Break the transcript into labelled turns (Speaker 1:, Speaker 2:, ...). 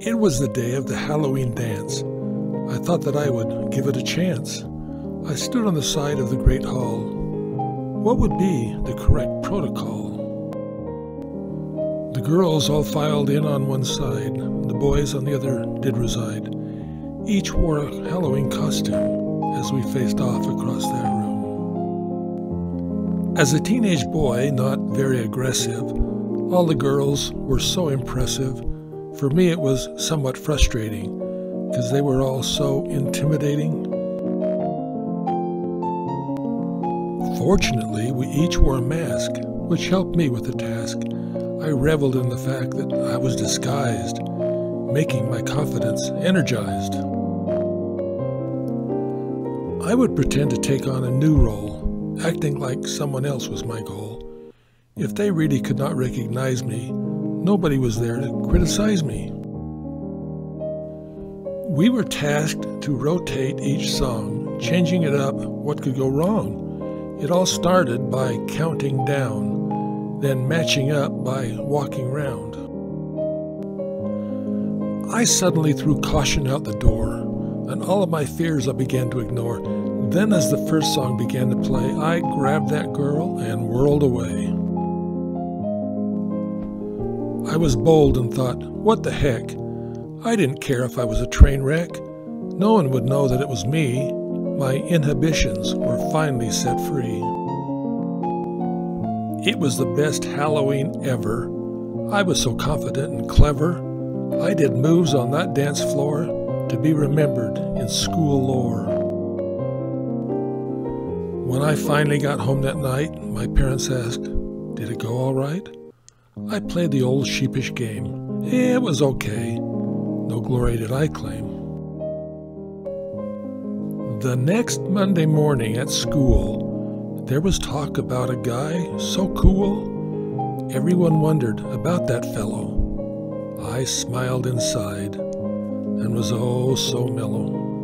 Speaker 1: It was the day of the Halloween dance. I thought that I would give it a chance. I stood on the side of the great hall. What would be the correct protocol? The girls all filed in on one side, the boys on the other did reside. Each wore a Halloween costume as we faced off across that room. As a teenage boy, not very aggressive, all the girls were so impressive. For me, it was somewhat frustrating because they were all so intimidating. Fortunately, we each wore a mask, which helped me with the task. I reveled in the fact that I was disguised, making my confidence energized. I would pretend to take on a new role, acting like someone else was my goal. If they really could not recognize me, nobody was there to criticize me. We were tasked to rotate each song, changing it up what could go wrong. It all started by counting down, then matching up by walking round. I suddenly threw caution out the door, and all of my fears I began to ignore. Then, as the first song began to play, I grabbed that girl and whirled away. I was bold and thought, what the heck? I didn't care if I was a train wreck. No one would know that it was me, my inhibitions were finally set free. It was the best Halloween ever. I was so confident and clever. I did moves on that dance floor to be remembered in school lore. When I finally got home that night, my parents asked, Did it go all right? I played the old sheepish game. It was okay. No glory did I claim. The next Monday morning at school, there was talk about a guy so cool. Everyone wondered about that fellow. I smiled inside and was oh so mellow.